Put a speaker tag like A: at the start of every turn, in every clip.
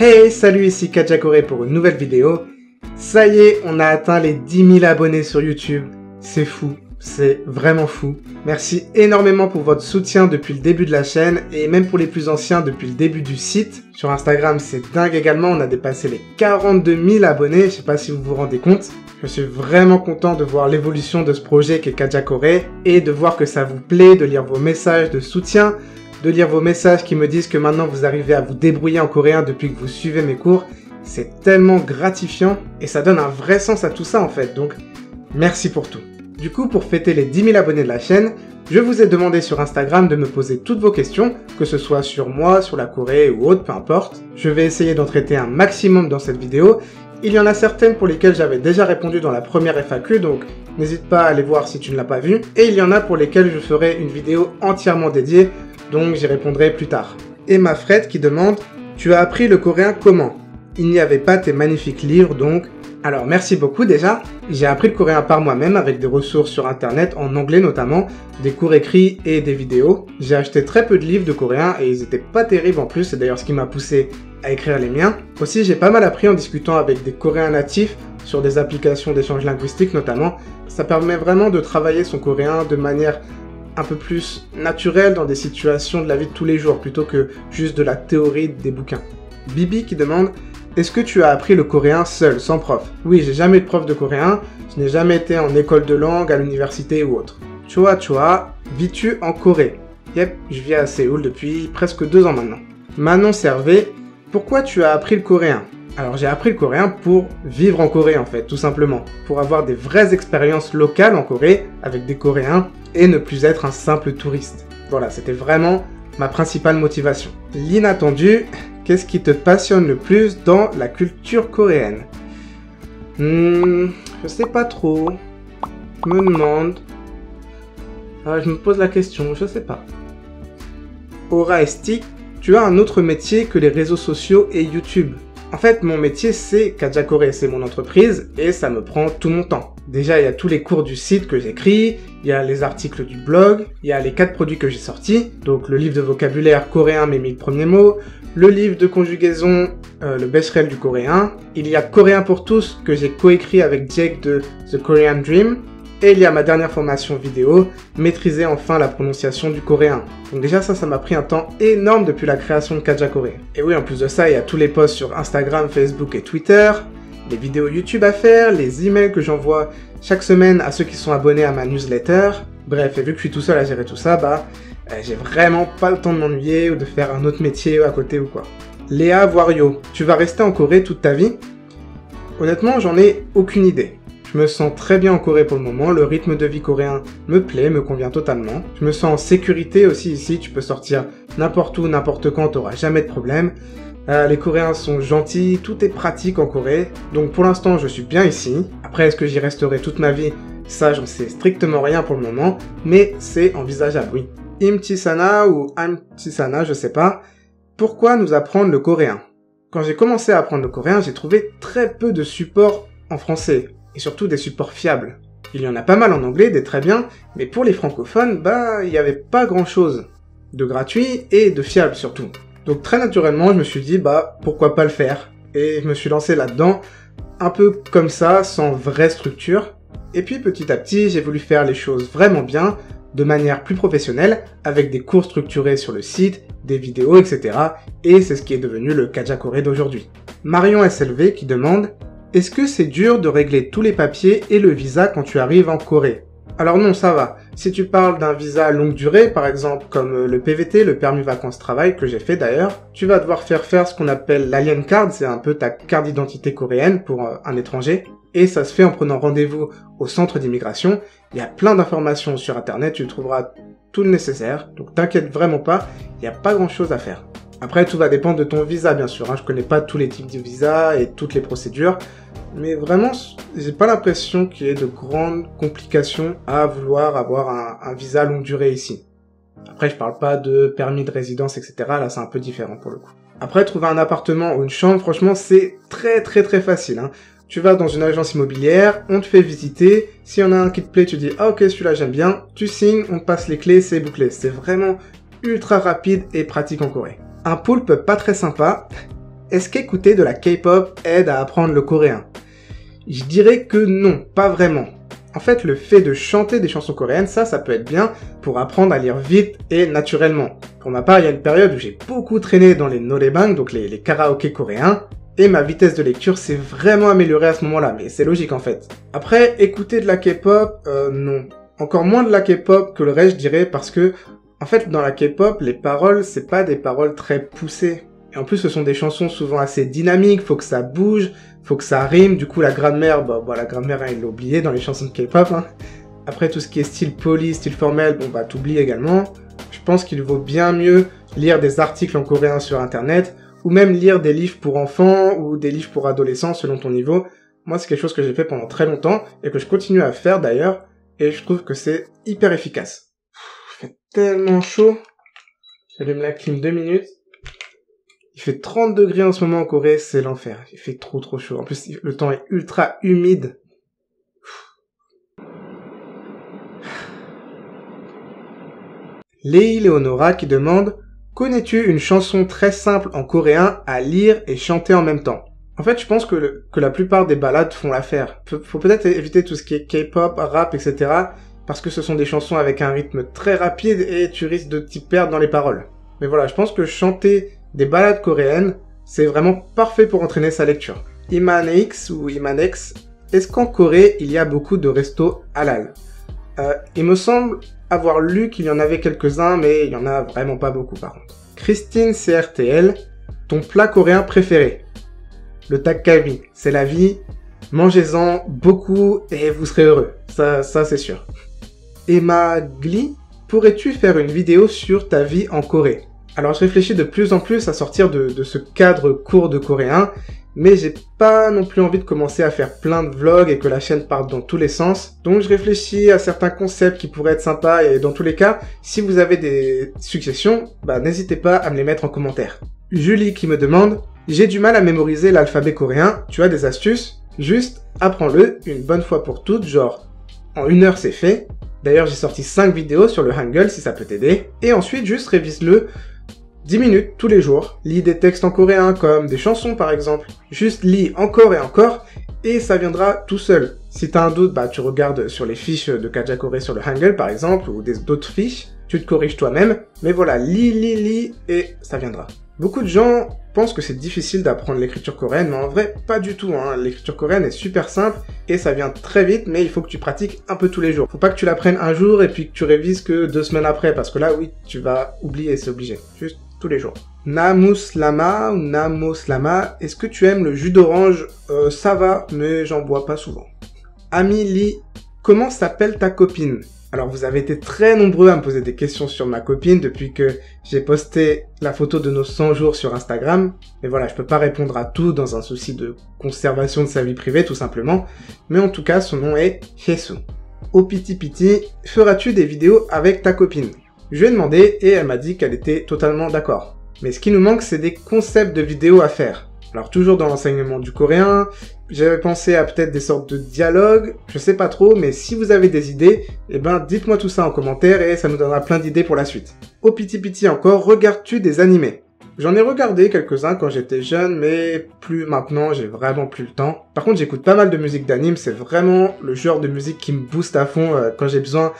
A: Hey, salut, ici Kajakore pour une nouvelle vidéo. Ça y est, on a atteint les 10 000 abonnés sur YouTube. C'est fou, c'est vraiment fou. Merci énormément pour votre soutien depuis le début de la chaîne et même pour les plus anciens depuis le début du site. Sur Instagram, c'est dingue également, on a dépassé les 42 000 abonnés, je sais pas si vous vous rendez compte. Je suis vraiment content de voir l'évolution de ce projet qu'est Kajakore et de voir que ça vous plaît, de lire vos messages de soutien, de lire vos messages qui me disent que maintenant vous arrivez à vous débrouiller en coréen depuis que vous suivez mes cours. C'est tellement gratifiant et ça donne un vrai sens à tout ça en fait. Donc, merci pour tout. Du coup, pour fêter les 10 000 abonnés de la chaîne, je vous ai demandé sur Instagram de me poser toutes vos questions, que ce soit sur moi, sur la Corée ou autre, peu importe. Je vais essayer d'en traiter un maximum dans cette vidéo. Il y en a certaines pour lesquelles j'avais déjà répondu dans la première FAQ, donc n'hésite pas à aller voir si tu ne l'as pas vu. Et il y en a pour lesquelles je ferai une vidéo entièrement dédiée, donc j'y répondrai plus tard. Et ma Fred qui demande Tu as appris le coréen comment? Il n'y avait pas tes magnifiques livres donc. Alors merci beaucoup déjà. J'ai appris le coréen par moi-même avec des ressources sur internet, en anglais notamment, des cours écrits et des vidéos. J'ai acheté très peu de livres de coréen et ils étaient pas terribles en plus, c'est d'ailleurs ce qui m'a poussé à écrire les miens. Aussi j'ai pas mal appris en discutant avec des coréens natifs sur des applications d'échange linguistique notamment. Ça permet vraiment de travailler son coréen de manière un peu plus naturel dans des situations de la vie de tous les jours plutôt que juste de la théorie des bouquins. Bibi qui demande Est-ce que tu as appris le coréen seul, sans prof? Oui, j'ai jamais eu de prof de coréen, je n'ai jamais été en école de langue, à l'université ou autre. Chua Chua, vis-tu en Corée? Yep, je vis à Séoul depuis presque deux ans maintenant. Manon Servet, pourquoi tu as appris le coréen? Alors j'ai appris le coréen pour vivre en Corée en fait, tout simplement. Pour avoir des vraies expériences locales en Corée avec des Coréens et ne plus être un simple touriste. Voilà, c'était vraiment ma principale motivation. L'inattendu, qu'est-ce qui te passionne le plus dans la culture coréenne? Hmm, je sais pas trop. Je me demande. Ah, je me pose la question, je sais pas. Aura Estique, tu as un autre métier que les réseaux sociaux et YouTube. En fait, mon métier, c'est Kajakore, c'est mon entreprise, et ça me prend tout mon temps. Déjà, il y a tous les cours du site que j'écris, il y a les articles du blog, il y a les quatre produits que j'ai sortis, donc le livre de vocabulaire coréen mes 1000 premiers mots, le livre de conjugaison, euh, le Beshrel du coréen, il y a Coréen pour tous que j'ai coécrit avec Jake de The Korean Dream, et il y a ma dernière formation vidéo, maîtriser enfin la prononciation du coréen. Donc déjà ça, ça m'a pris un temps énorme depuis la création de Kajakore. Et oui, en plus de ça, il y a tous les posts sur Instagram, Facebook et Twitter, les vidéos YouTube à faire, les emails que j'envoie chaque semaine à ceux qui sont abonnés à ma newsletter. Bref, et vu que je suis tout seul à gérer tout ça, bah euh, j'ai vraiment pas le temps de m'ennuyer ou de faire un autre métier à côté ou quoi. Léa Wario, tu vas rester en Corée toute ta vie? Honnêtement, j'en ai aucune idée. Je me sens très bien en Corée pour le moment, le rythme de vie coréen me plaît, me convient totalement. Je me sens en sécurité aussi ici, tu peux sortir n'importe où, n'importe quand, t'auras jamais de problème. Euh, les Coréens sont gentils, tout est pratique en Corée, donc pour l'instant je suis bien ici. Après, est-ce que j'y resterai toute ma vie? Ça, j'en sais strictement rien pour le moment, mais c'est envisageable, oui. Imtisana ou Amtisana, je sais pas. Pourquoi nous apprendre le coréen? Quand j'ai commencé à apprendre le coréen, j'ai trouvé très peu de supports en français et surtout des supports fiables. Il y en a pas mal en anglais, des très bien, mais pour les francophones, bah, il n'y avait pas grand chose. De gratuit et de fiable surtout. Donc très naturellement, je me suis dit, bah, pourquoi pas le faire Et je me suis lancé là-dedans, un peu comme ça, sans vraie structure. Et puis petit à petit, j'ai voulu faire les choses vraiment bien, de manière plus professionnelle, avec des cours structurés sur le site, des vidéos, etc. Et c'est ce qui est devenu le Kajakore d'aujourd'hui. Marion SLV qui demande est-ce que c'est dur de régler tous les papiers et le visa quand tu arrives en Corée? Alors non, ça va. Si tu parles d'un visa longue durée, par exemple comme euh, le PVT, le permis vacances-travail, que j'ai fait d'ailleurs, tu vas devoir faire faire ce qu'on appelle l'Alien Card, c'est un peu ta carte d'identité coréenne pour euh, un étranger, et ça se fait en prenant rendez-vous au centre d'immigration. Il y a plein d'informations sur internet, tu trouveras tout le nécessaire, donc t'inquiète vraiment pas, il n'y a pas grand chose à faire. Après, tout va dépendre de ton visa, bien sûr. Hein. Je connais pas tous les types de visas et toutes les procédures. Mais vraiment, j'ai pas l'impression qu'il y ait de grandes complications à vouloir avoir un, visa longue durée ici. Après, je parle pas de permis de résidence, etc. Là, c'est un peu différent pour le coup. Après, trouver un appartement ou une chambre, franchement, c'est très très très facile. Hein. Tu vas dans une agence immobilière, on te fait visiter. S'il y en a un qui te plaît, tu dis ah ok celui-là j'aime bien. Tu signes, on te passe les clés, c'est bouclé. C'est vraiment ultra rapide et pratique en Corée. Un poulpe pas très sympa. Est-ce qu'écouter de la K-pop aide à apprendre le coréen? Je dirais que non, pas vraiment. En fait, le fait de chanter des chansons coréennes, ça, ça peut être bien pour apprendre à lire vite et naturellement. Pour ma part, il y a une période où j'ai beaucoup traîné dans les norebang, donc les, karaokés coréens, et ma vitesse de lecture s'est vraiment améliorée à ce moment-là, mais c'est logique en fait. Après, écouter de la K-pop, euh, non. Encore moins de la K-pop que le reste, je dirais, parce que, en fait, dans la K-pop, les paroles, c'est pas des paroles très poussées. Et en plus, ce sont des chansons souvent assez dynamiques, faut que ça bouge, faut que ça rime. Du coup, la grammaire, bah, bah la grammaire, hein, il l'a oublié dans les chansons de K-pop. Hein. Après, tout ce qui est style poli, style formel, bon bah t'oublies également. Je pense qu'il vaut bien mieux lire des articles en coréen sur internet ou même lire des livres pour enfants ou des livres pour adolescents selon ton niveau. Moi, c'est quelque chose que j'ai fait pendant très longtemps et que je continue à faire d'ailleurs et je trouve que c'est hyper efficace. il fait tellement chaud. J'allume la clim deux minutes. Il fait 30 degrés en ce moment en Corée, c'est l'enfer. Il fait trop trop chaud. En plus, le temps est ultra humide. Lei Leonora qui demande Connais-tu une chanson très simple en coréen à lire et chanter en même temps? En fait, je pense que, que la plupart des ballades font l'affaire. Faut peut-être éviter tout ce qui est K-pop, rap, etc. Parce que ce sont des chansons avec un rythme très rapide et tu risques de t'y perdre dans les paroles. Mais voilà, je pense que chanter des ballades coréennes, c'est vraiment parfait pour entraîner sa lecture. Imanx ou Imanex, est-ce qu'en Corée, il y a beaucoup de restos halal? Euh, Il me semble avoir lu qu'il y en avait quelques-uns, mais il y en a vraiment pas beaucoup par contre. Christine CRTL, ton plat coréen préféré? Le takkawi, c'est la vie. Mangez-en beaucoup et vous serez heureux. Ça, ça c'est sûr. Emma Gli, pourrais-tu faire une vidéo sur ta vie en Corée? Alors je réfléchis de plus en plus à sortir de, ce cadre court de coréen mais j'ai pas non plus envie de commencer à faire plein de vlogs et que la chaîne parte dans tous les sens. Donc je réfléchis à certains concepts qui pourraient être sympas et dans tous les cas, si vous avez des suggestions, bah n'hésitez pas à me les mettre en commentaire. Julie qui me demande, j'ai du mal à mémoriser l'alphabet coréen, tu as des astuces? Juste apprends-le une bonne fois pour toutes, genre en une heure c'est fait. D'ailleurs j'ai sorti 5 vidéos sur le Hangul si ça peut t'aider. Et ensuite juste révise-le 10 minutes tous les jours, lis des textes en coréen comme des chansons par exemple. Juste lis encore et encore et ça viendra tout seul. Si t'as un doute, bah tu regardes sur les fiches de Kajakore sur le Hangul par exemple ou d'autres fiches, tu te corriges toi-même. Mais voilà, lis, lis, lis et ça viendra. Beaucoup de gens pensent que c'est difficile d'apprendre l'écriture coréenne, mais en vrai, pas du tout. Hein. L'écriture coréenne est super simple et ça vient très vite, mais il faut que tu pratiques un peu tous les jours. Faut pas que tu l'apprennes un jour et puis que tu révises que deux semaines après, parce que là, oui, tu vas oublier, c'est obligé. Juste tous les jours. Namuslama ou Namoslama, est-ce que tu aimes le jus d'orange? Euh, Ça va, mais j'en bois pas souvent. Amélie, comment s'appelle ta copine? Alors vous avez été très nombreux à me poser des questions sur ma copine depuis que j'ai posté la photo de nos 100 jours sur Instagram. Mais voilà, je peux pas répondre à tout dans un souci de conservation de sa vie privée tout simplement. Mais en tout cas, son nom est Jesu. Au piti piti, feras-tu des vidéos avec ta copine? Je lui ai demandé et elle m'a dit qu'elle était totalement d'accord. Mais ce qui nous manque, c'est des concepts de vidéos à faire. Alors toujours dans l'enseignement du coréen, j'avais pensé à peut-être des sortes de dialogues, je sais pas trop, mais si vous avez des idées, eh ben dites-moi tout ça en commentaire et ça nous donnera plein d'idées pour la suite. Au piti piti encore, regardes-tu des animés? J'en ai regardé quelques-uns quand j'étais jeune, mais plus maintenant, j'ai vraiment plus le temps. Par contre, j'écoute pas mal de musique d'anime, c'est vraiment le genre de musique qui me booste à fond euh, quand j'ai besoin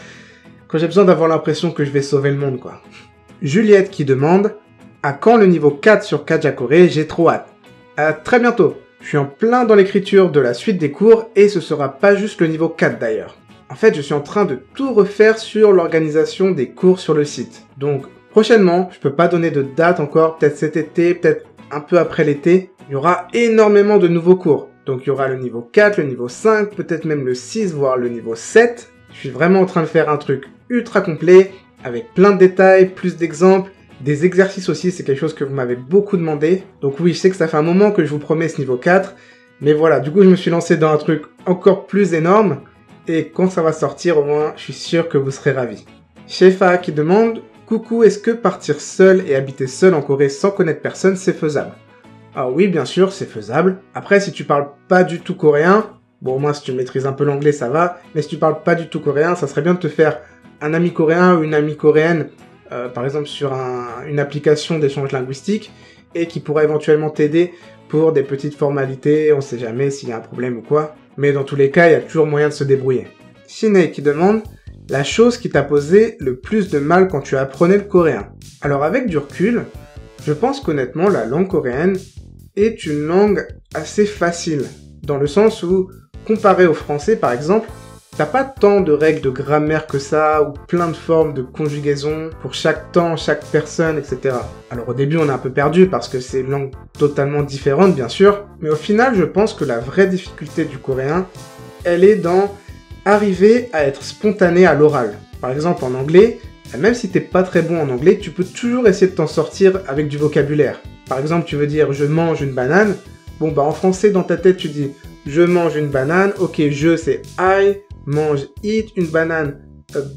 A: quand j'ai besoin d'avoir l'impression que je vais sauver le monde, quoi. Juliette qui demande À quand le niveau 4 sur Kajakore J'ai trop hâte. À très bientôt. Je suis en plein dans l'écriture de la suite des cours et ce sera pas juste le niveau 4 d'ailleurs. En fait, je suis en train de tout refaire sur l'organisation des cours sur le site. Donc, prochainement, je peux pas donner de date encore, peut-être cet été, peut-être un peu après l'été, il y aura énormément de nouveaux cours. Donc il y aura le niveau 4, le niveau 5, peut-être même le 6, voire le niveau 7. Je suis vraiment en train de faire un truc ultra complet, avec plein de détails, plus d'exemples, des exercices aussi, c'est quelque chose que vous m'avez beaucoup demandé. Donc oui, je sais que ça fait un moment que je vous promets ce niveau 4, mais voilà, du coup je me suis lancé dans un truc encore plus énorme, et quand ça va sortir au moins, je suis sûr que vous serez ravis. Shefa qui demande Coucou, est-ce que partir seul et habiter seul en Corée sans connaître personne, c'est faisable? Ah oui, bien sûr, c'est faisable. Après, si tu parles pas du tout coréen, bon, au moins si tu maîtrises un peu l'anglais, ça va, mais si tu parles pas du tout coréen, ça serait bien de te faire un ami coréen ou une amie coréenne, euh, par exemple sur une application d'échange linguistique, et qui pourra éventuellement t'aider pour des petites formalités, on sait jamais s'il y a un problème ou quoi. Mais dans tous les cas, il y a toujours moyen de se débrouiller. Shine qui demande la chose qui t'a posé le plus de mal quand tu apprenais le coréen. Alors avec du recul, je pense qu'honnêtement la langue coréenne est une langue assez facile, dans le sens où, comparé au français par exemple, t'as pas tant de règles de grammaire que ça, ou plein de formes de conjugaison pour chaque temps, chaque personne, etc. Alors au début on est un peu perdu parce que c'est une langue totalement différente bien sûr, mais au final je pense que la vraie difficulté du coréen, elle est dans arriver à être spontané à l'oral. Par exemple, en anglais, même si t'es pas très bon en anglais, tu peux toujours essayer de t'en sortir avec du vocabulaire. Par exemple, tu veux dire je mange une banane. Bon, bah en français, dans ta tête, tu dis je mange une banane. Ok, je c'est I, mange, eat une banane.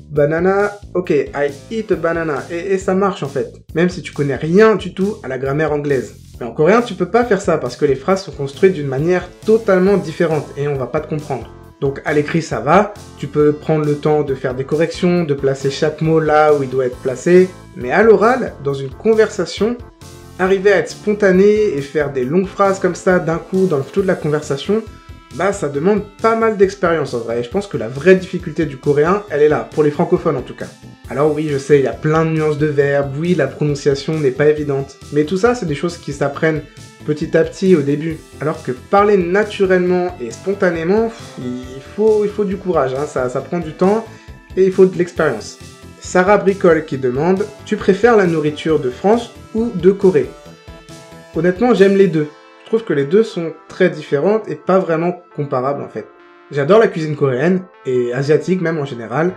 A: banana, ok, I eat a banana. Et, et, ça marche en fait. Même si tu connais rien du tout à la grammaire anglaise. Mais en coréen, tu peux pas faire ça parce que les phrases sont construites d'une manière totalement différente et on va pas te comprendre. Donc à l'écrit ça va, tu peux prendre le temps de faire des corrections, de placer chaque mot là où il doit être placé, mais à l'oral, dans une conversation, arriver à être spontané et faire des longues phrases comme ça d'un coup dans le flou de la conversation, bah ça demande pas mal d'expérience en vrai, et je pense que la vraie difficulté du coréen, elle est là, pour les francophones en tout cas. Alors oui, je sais, il y a plein de nuances de verbes, oui, la prononciation n'est pas évidente, mais tout ça c'est des choses qui s'apprennent petit à petit au début. Alors que parler naturellement et spontanément, il faut, du courage, hein. ça, ça prend du temps et il faut de l'expérience. Sarah Bricole qui demande Tu préfères la nourriture de France ou de Corée? Honnêtement, j'aime les deux. Trouve que les deux sont très différentes et pas vraiment comparables en fait. J'adore la cuisine coréenne et asiatique même en général,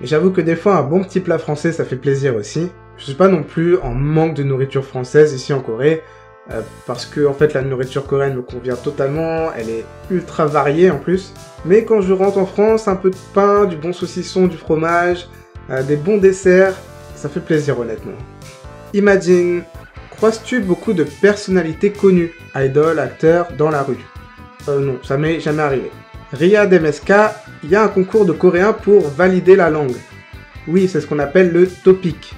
A: mais j'avoue que des fois un bon petit plat français ça fait plaisir aussi. Je suis pas non plus en manque de nourriture française ici en Corée. Euh, parce que en fait la nourriture coréenne me convient totalement, elle est ultra variée en plus. Mais quand je rentre en France, un peu de pain, du bon saucisson, du fromage, euh, des bons desserts, ça fait plaisir honnêtement. Imagine, croises-tu beaucoup de personnalités connues, idoles, acteurs, dans la rue? Euh non, ça m'est jamais arrivé. Ria MSK, il y a un concours de coréen pour valider la langue. Oui, c'est ce qu'on appelle le topic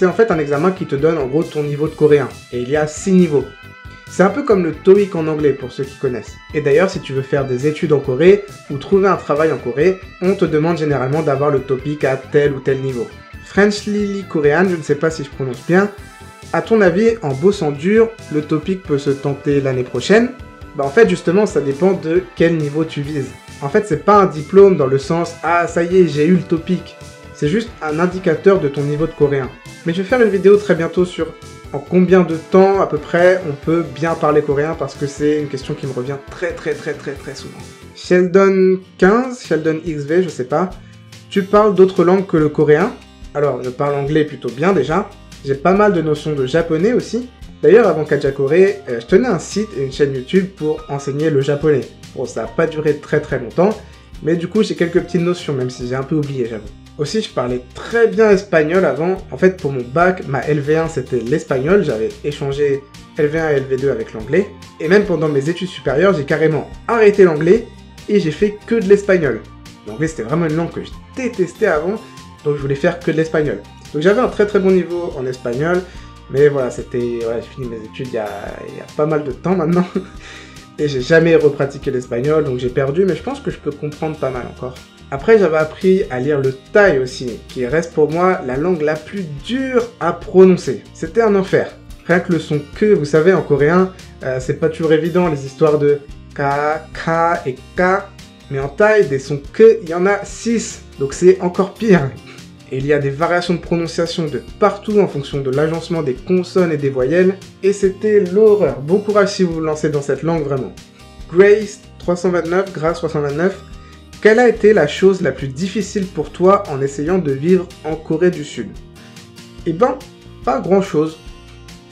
A: c'est en fait un examen qui te donne en gros ton niveau de coréen. Et il y a 6 niveaux. C'est un peu comme le TOEIC en anglais pour ceux qui connaissent. Et d'ailleurs, si tu veux faire des études en Corée ou trouver un travail en Corée, on te demande généralement d'avoir le TOPIC à tel ou tel niveau. French Lily Korean, je ne sais pas si je prononce bien. À ton avis, en bossant dur, le TOPIC peut se tenter l'année prochaine? Bah en fait, justement, ça dépend de quel niveau tu vises. En fait, c'est pas un diplôme dans le sens ah ça y est, j'ai eu le TOPIC. C'est juste un indicateur de ton niveau de coréen. Mais je vais faire une vidéo très bientôt sur en combien de temps à peu près on peut bien parler coréen parce que c'est une question qui me revient très très très très très souvent. Sheldon 15, Sheldon XV, je sais pas. Tu parles d'autres langues que le coréen? Alors, je parle anglais plutôt bien déjà. J'ai pas mal de notions de japonais aussi. D'ailleurs, avant Kaja Corée, euh, je tenais un site et une chaîne YouTube pour enseigner le japonais. Bon, ça n'a pas duré très très longtemps, mais du coup, j'ai quelques petites notions, même si j'ai un peu oublié, j'avoue. Aussi, je parlais très bien espagnol avant. En fait, pour mon bac, ma LV1, c'était l'espagnol. J'avais échangé LV1 et LV2 avec l'anglais. Et même pendant mes études supérieures, j'ai carrément arrêté l'anglais et j'ai fait que de l'espagnol. L'anglais, c'était vraiment une langue que je détestais avant, donc je voulais faire que de l'espagnol. Donc j'avais un très très bon niveau en espagnol, mais voilà, c'était... Ouais, j'ai fini mes études il y, a, pas mal de temps maintenant. et j'ai jamais repratiqué l'espagnol, donc j'ai perdu, mais je pense que je peux comprendre pas mal encore. Après, j'avais appris à lire le thaï aussi, qui reste pour moi la langue la plus dure à prononcer. C'était un enfer. Rien que le son que, vous savez, en coréen, euh, c'est pas toujours évident, les histoires de ka, ka et ka. Mais en thaï, des sons que, il y en a 6, donc c'est encore pire. Il y a des variations de prononciation de partout en fonction de l'agencement des consonnes et des voyelles, et c'était l'horreur. Bon courage si vous vous lancez dans cette langue vraiment. Grace 329, Grace 329, quelle a été la chose la plus difficile pour toi en essayant de vivre en Corée du Sud? Eh ben, pas grand chose.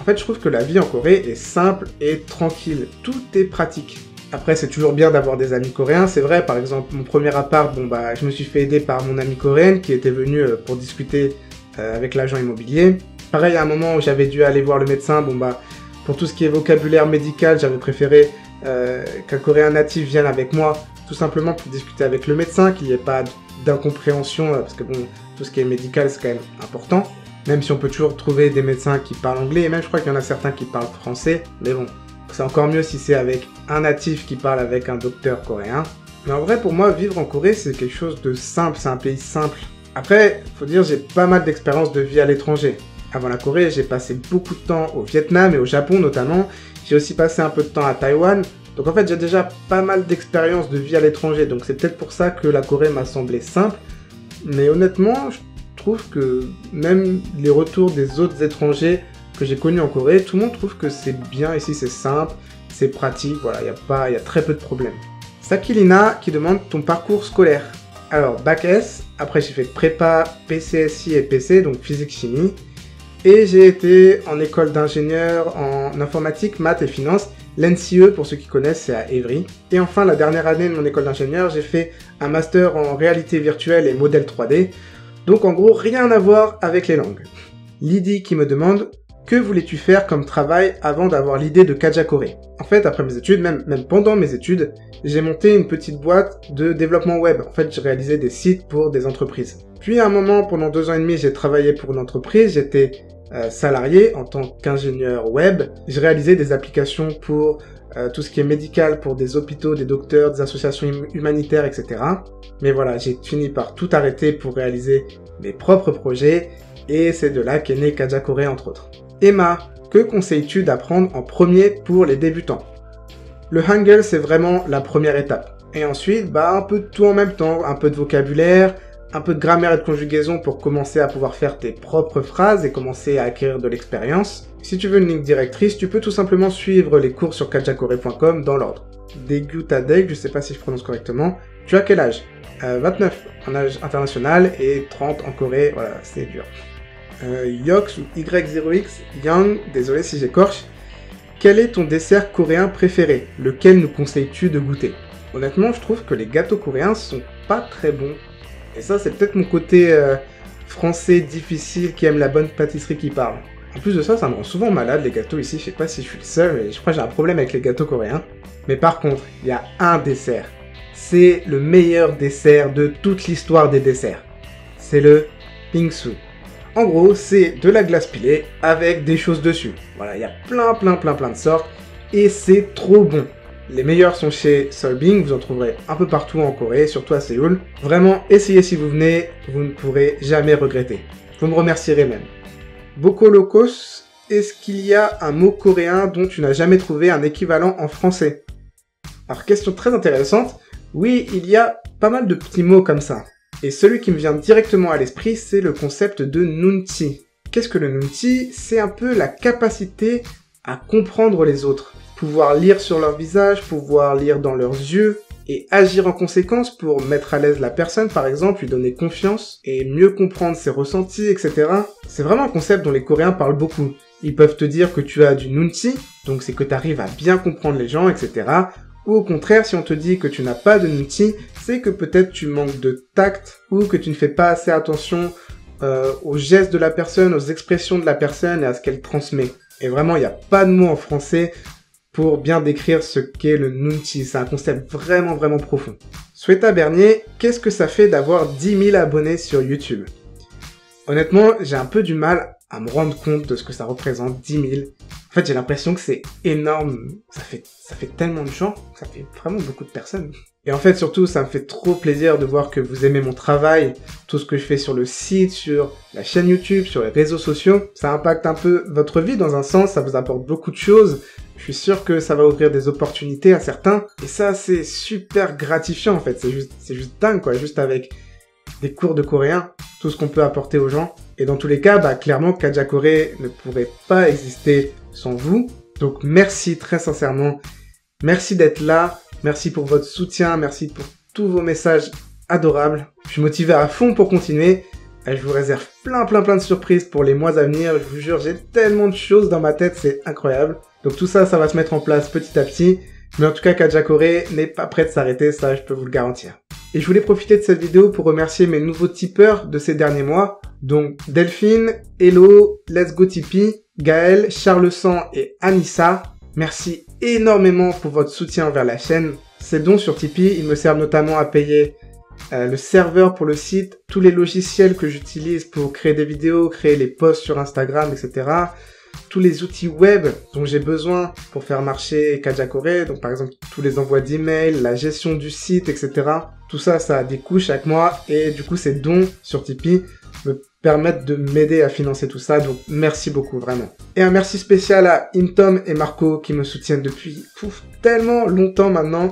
A: En fait, je trouve que la vie en Corée est simple et tranquille. Tout est pratique. Après, c'est toujours bien d'avoir des amis coréens, c'est vrai. Par exemple, mon premier appart, bon bah, je me suis fait aider par mon ami coréenne qui était venu euh, pour discuter euh, avec l'agent immobilier. Pareil, à un moment où j'avais dû aller voir le médecin, bon bah, pour tout ce qui est vocabulaire médical, j'avais préféré euh, qu'un coréen natif vienne avec moi tout simplement pour discuter avec le médecin, qu'il n'y ait pas d'incompréhension, parce que bon, tout ce qui est médical, c'est quand même important. Même si on peut toujours trouver des médecins qui parlent anglais, et même je crois qu'il y en a certains qui parlent français, mais bon, c'est encore mieux si c'est avec un natif qui parle avec un docteur coréen. Mais en vrai, pour moi, vivre en Corée, c'est quelque chose de simple, c'est un pays simple. Après, faut dire, j'ai pas mal d'expérience de vie à l'étranger. Avant la Corée, j'ai passé beaucoup de temps au Vietnam et au Japon notamment. J'ai aussi passé un peu de temps à Taïwan. Donc en fait, j'ai déjà pas mal d'expérience de vie à l'étranger. Donc c'est peut-être pour ça que la Corée m'a semblé simple. Mais honnêtement, je trouve que même les retours des autres étrangers que j'ai connus en Corée, tout le monde trouve que c'est bien ici, c'est simple, c'est pratique, voilà, il y a pas, il y a très peu de problèmes. Sakilina qui demande ton parcours scolaire. Alors, bac S, après j'ai fait prépa, PCSI et PC, donc physique chimie. Et j'ai été en école d'ingénieur en informatique, maths et finance. L'NCE, pour ceux qui connaissent, c'est à Évry. Et enfin, la dernière année de mon école d'ingénieur, j'ai fait un master en réalité virtuelle et modèle 3D. Donc en gros, rien à voir avec les langues. Lydie qui me demande que voulais-tu faire comme travail avant d'avoir l'idée de Kajakore En fait, après mes études, même, pendant mes études, j'ai monté une petite boîte de développement web. En fait, je réalisais des sites pour des entreprises. Puis à un moment, pendant deux ans et demi, j'ai travaillé pour une entreprise. J'étais euh, salarié en tant qu'ingénieur web. Je réalisais des applications pour euh, tout ce qui est médical, pour des hôpitaux, des docteurs, des associations humanitaires, etc. Mais voilà, j'ai fini par tout arrêter pour réaliser mes propres projets. Et c'est de là qu'est né Kajakore entre autres. Emma, que conseilles-tu d'apprendre en premier pour les débutants? Le Hangul, c'est vraiment la première étape. Et ensuite, bah, un peu de tout en même temps, un peu de vocabulaire, un peu de grammaire et de conjugaison pour commencer à pouvoir faire tes propres phrases et commencer à acquérir de l'expérience. Si tu veux une ligne directrice, tu peux tout simplement suivre les cours sur kajakore.com dans l'ordre. Degutadeg, je sais pas si je prononce correctement. Tu as quel âge? 29 euh, en âge international et 30 en Corée, voilà, c'est dur euh, Yox ou Y0X, Yang, désolé si j'écorche, quel est ton dessert coréen préféré? Lequel nous conseilles-tu de goûter? Honnêtement, je trouve que les gâteaux coréens sont pas très bons. Et ça, c'est peut-être mon côté euh, français difficile qui aime la bonne pâtisserie qui parle. En plus de ça, ça me rend souvent malade les gâteaux ici. Je sais pas si je suis le seul, mais je crois que j'ai un problème avec les gâteaux coréens. Mais par contre, il y a un dessert. C'est le meilleur dessert de toute l'histoire des desserts. C'est le bingsu. En gros, c'est de la glace pilée avec des choses dessus. Voilà, il y a plein, plein, plein, plein de sortes et c'est trop bon. Les meilleurs sont chez Solbing, vous en trouverez un peu partout en Corée, surtout à Séoul. Vraiment, essayez si vous venez, vous ne pourrez jamais regretter. Vous me remercierez même. Boko Locos, est-ce qu'il y a un mot coréen dont tu n'as jamais trouvé un équivalent en français? Alors, question très intéressante. Oui, il y a pas mal de petits mots comme ça. Et celui qui me vient directement à l'esprit, c'est le concept de Nunti. Qu'est-ce que le Nunti? C'est un peu la capacité à comprendre les autres. Pouvoir lire sur leur visage, pouvoir lire dans leurs yeux, et agir en conséquence pour mettre à l'aise la personne, par exemple, lui donner confiance et mieux comprendre ses ressentis, etc. C'est vraiment un concept dont les Coréens parlent beaucoup. Ils peuvent te dire que tu as du nunti, donc c'est que tu arrives à bien comprendre les gens, etc. Ou au contraire, si on te dit que tu n'as pas de nunti, que peut-être tu manques de tact ou que tu ne fais pas assez attention euh, aux gestes de la personne, aux expressions de la personne et à ce qu'elle transmet. Et vraiment, il n'y a pas de mot en français pour bien décrire ce qu'est le nunti. C'est un concept vraiment, vraiment profond. Sweta Bernier, qu'est-ce que ça fait d'avoir 10 000 abonnés sur YouTube? Honnêtement, j'ai un peu du mal à me rendre compte de ce que ça représente, 10 000. En fait, j'ai l'impression que c'est énorme. Ça fait tellement de gens. Ça fait vraiment beaucoup de personnes. Et en fait, surtout, ça me fait trop plaisir de voir que vous aimez mon travail, tout ce que je fais sur le site, sur la chaîne YouTube, sur les réseaux sociaux. Ça impacte un peu votre vie dans un sens, ça vous apporte beaucoup de choses. Je suis sûr que ça va ouvrir des opportunités à certains. Et ça, c'est super gratifiant en fait. C'est juste, juste dingue quoi. Juste avec des cours de coréen, tout ce qu'on peut apporter aux gens. Et dans tous les cas, bah, clairement, Kajakore ne pourrait pas exister sans vous. Donc merci très sincèrement. Merci d'être là. Merci pour votre soutien. Merci pour tous vos messages adorables. Je suis motivé à fond pour continuer. Je vous réserve plein plein plein de surprises pour les mois à venir. Je vous jure, j'ai tellement de choses dans ma tête, c'est incroyable. Donc tout ça, ça va se mettre en place petit à petit. Mais en tout cas, Kajakore n'est pas prêt de s'arrêter, ça je peux vous le garantir. Et je voulais profiter de cette vidéo pour remercier mes nouveaux tipeurs de ces derniers mois. Donc Delphine, Hello, Let's Go Tipeee, Gaël, Charles Sang et Anissa. Merci énormément pour votre soutien envers la chaîne. Ces dons sur Tipeee, ils me servent notamment à payer euh, le serveur pour le site, tous les logiciels que j'utilise pour créer des vidéos, créer les posts sur Instagram, etc. Tous les outils web dont j'ai besoin pour faire marcher Kajakore, donc par exemple tous les envois d'emails, la gestion du site, etc. Tout ça, ça a des coûts chaque mois et du coup ces dons sur Tipeee me permettent de m'aider à financer tout ça, donc merci beaucoup vraiment. Et un merci spécial à Intom et Marco qui me soutiennent depuis tellement longtemps maintenant.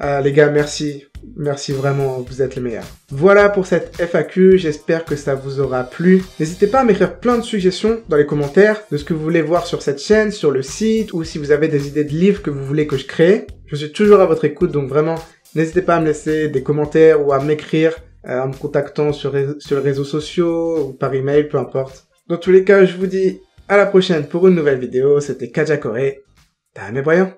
A: Euh, les gars, merci. Merci vraiment, vous êtes les meilleurs. Voilà pour cette FAQ, j'espère que ça vous aura plu. N'hésitez pas à m'écrire plein de suggestions dans les commentaires de ce que vous voulez voir sur cette chaîne, sur le site, ou si vous avez des idées de livres que vous voulez que je crée. Je suis toujours à votre écoute, donc vraiment, n'hésitez pas à me laisser des commentaires ou à m'écrire en me contactant sur, sur les réseaux sociaux ou par email, peu importe. Dans tous les cas, je vous dis à la prochaine pour une nouvelle vidéo. C'était Kajakore. Dame voyons.